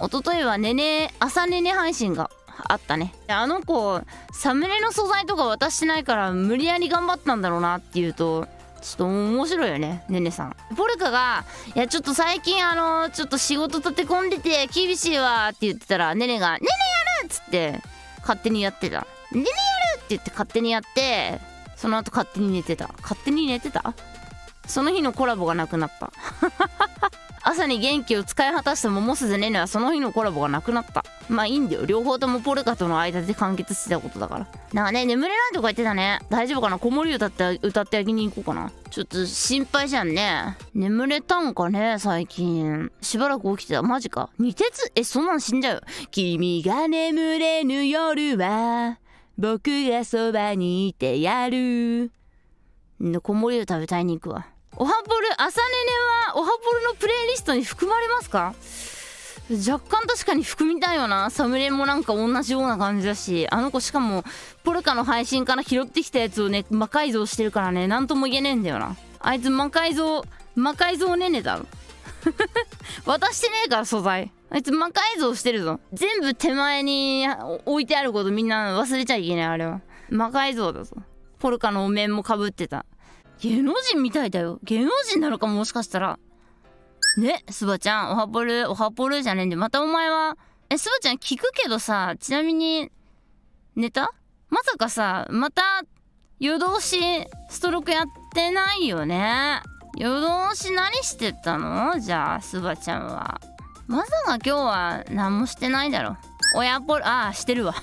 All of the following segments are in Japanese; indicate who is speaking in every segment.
Speaker 1: 一昨日はねね朝ねね配信があったねあの子サムネの素材とか渡してないから無理やり頑張ったんだろうなっていうとちょっと面白いよねねねさんポルカが「いやちょっと最近あのちょっと仕事立て込んでて厳しいわ」って言ってたらねねが「ねねやる!」っつって勝手にやってた「ねねやる!」って言って勝手にやってその後勝手に寝てた勝手に寝てた？その日のコラボがなくなった朝に元気を使い果たした桃鈴ねねはその日のコラボがなくなった。まあいいんだよ。両方ともポルカとの間で完結してたことだから。なんかね眠れないとか言ってたね。大丈夫かな？子守歌って歌ってあげに行こうかな。ちょっと心配じゃんね。眠れたんかね？最近。しばらく起きてた。マジか。二鉄？えそんなん死んじゃう？君が眠れぬ夜は僕がそばにいてやる。子守歌食べたいに行くわ。おはぽる朝ねねはおはぽるのプレイリストに含まれますか？若干確かに含みたいよな。サムネもなんか同じような感じだし。あの子しかもポルカの配信から拾ってきたやつをね魔改造してるからね。何とも言えねえんだよな。あいつ魔改造魔改造ねねだろ。渡してねえから素材。あいつ魔改造してるぞ。全部手前に置いてあることみんな忘れちゃいけないあれは。魔改造だぞ。ポルカのお面もかぶってた。芸能人みたいだよ。芸能人なのかもしかしたら。ねスバちゃん。おはぽる。おはぽるじゃねえんで。またお前は。えスバちゃん聞くけどさちなみにネタ？まさかさまた夜通しストロークやってないよね？夜通し何してたの？じゃあスバちゃんは。まさか今日は何もしてないだろ。親ポルああしてるわ。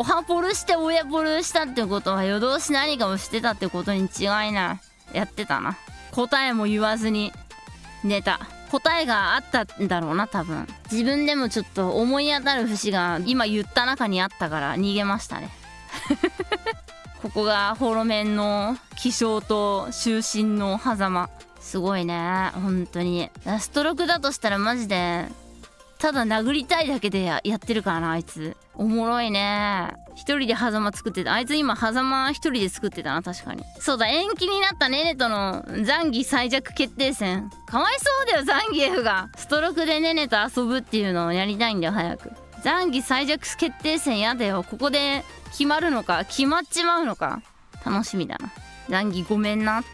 Speaker 1: おはポルして親ポルしたってことは夜通し何かをしてたってことに違いないやってたな。答えも言わずに寝た。答えがあったんだろうな多分。自分でもちょっと思い当たる節が今言った中にあったから逃げましたね。ここがホロメンの気象と就寝の狭間。すごいね本当に。ストロークだとしたらマジでただ殴りたいだけでやってるからなあいつ。おもろいね。一人で狭間作ってた。あいつ今狭間一人で作ってたな確かに。そうだ延期になったネネとのザンギ最弱決定戦。かわいそうだよザンギエフが。ストロークでネネと遊ぶっていうのをやりたいんだよ早く。ザンギ最弱決定戦やだよ。ここで決まるのか決まっちまうのか。楽しみだな。ザンギごめんな。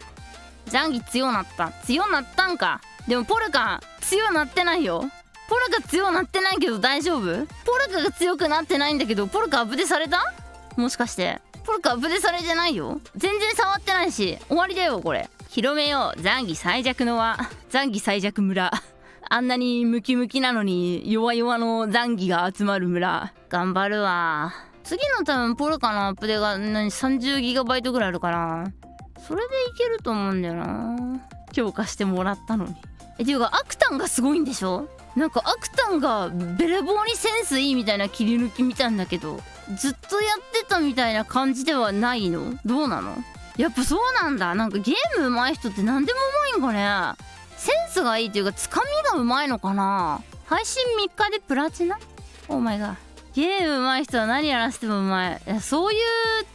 Speaker 1: ザンギ強なった。強なったんか。でもポルカ強なってないよ。ポルカ強なってないけど大丈夫？ポルカが強くなってないんだけどポルカアップデされた？もしかして。ポルカアップデされてないよ。全然触ってないし。終わりだよこれ。広めよう。残儀最弱の輪。残儀最弱村。あんなにムキムキなのに弱々の残儀が集まる村。頑張るわ。次の多分ポルカのアップデが何？30GB ぐらいあるからそれでいけると思うんだよな。強化してもらったのに。えていうかアクタンがすごいんでしょ？なんかアクタンがベレボーにセンスいいみたいな切り抜き見たんだけどずっとやってたみたいな感じではないの？どうなの？やっぱそうなんだ。なんかゲーム上手い人って何でも上手いんかね。センスがいいっていうかつかみが上手いのかな。配信3日でプラチナ？オーマイガーゲーム上手い人は何やらせても上手い。いやそうい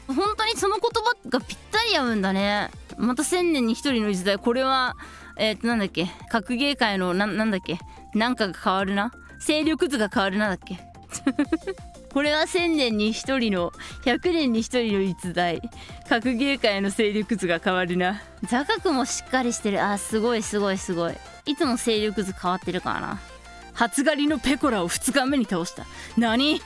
Speaker 1: う本当にその言葉がぴったり合うんだね。また千年に1人の時代これはえっ、ー、となんだっけ？格ゲー界のななんだっけ？なんかが変わるな？勢力図が変わるなだっけ？これは1000年に1人の100年に1人の逸材。格ゲー界の勢力図が変わるな。座角もしっかりしてる。あすごいすごいすごい。いつも勢力図変わってるからな。初狩りのペコラを2日目に倒した。何？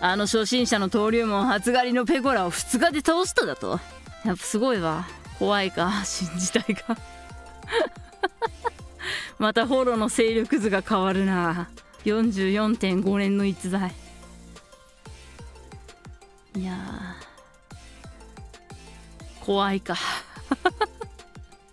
Speaker 1: あの初心者の登竜門初狩りのペコラを2日で倒しただと。やっぱすごいわ。怖いか？信じたいか？またフォローの勢力図が変わるな。44.5年の逸材。いや怖いか。